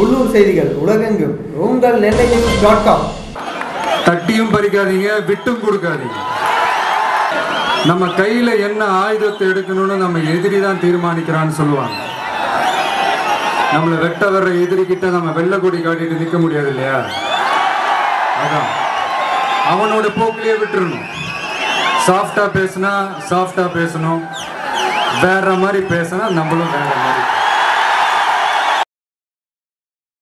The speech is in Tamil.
உள்ளூர் செய்திகள் உலகெங்கும். உங்கள் நெல்லை நியூஸ் டாட் காம் தட்டியும் பறிக்காதீங்க விட்டும் கொடுக்காதீங்க. நம்ம கையில என்ன ஆயுதத்தை எடுக்கணும்னு நம்ம எதிரி தான் தீர்மானிக்கிறான்னு சொல்லுவாங்க. நம்மளை வெட்ட வர்ற எதிரி கிட்ட நம்ம வெள்ளை கொடி காட்டிட்டு நிற்க முடியாது இல்லையா? அதான். அவனோட போக்கிலேயே விட்டுறணும். சாஃப்டா பேசினா சாஃப்டா பேசணும். வேற மாதிரி பேசினா நம்மளும் வேற மாதிரி